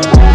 Thank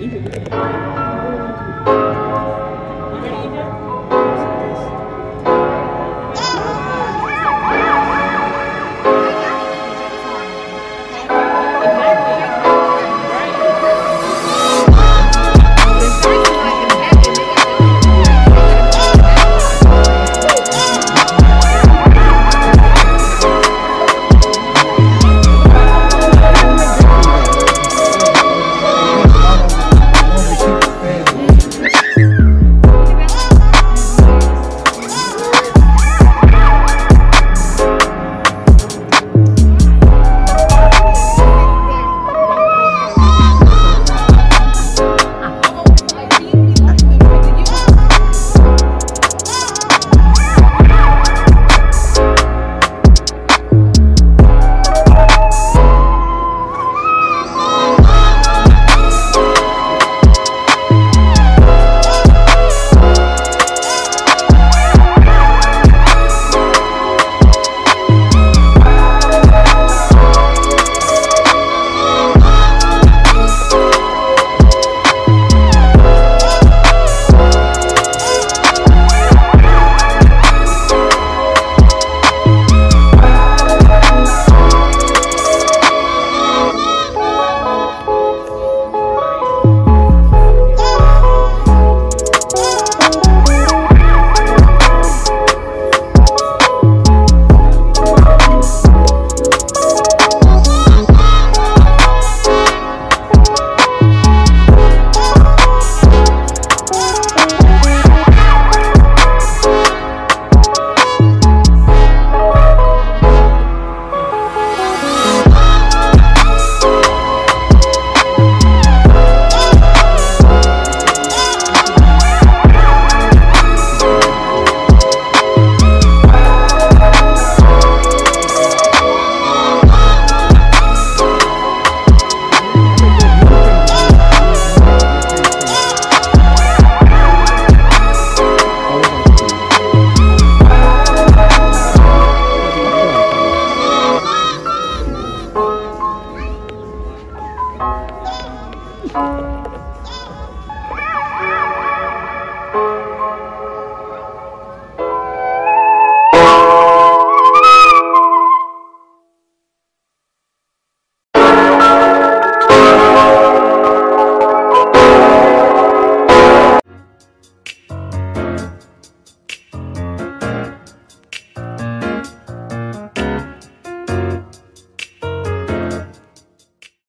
Eat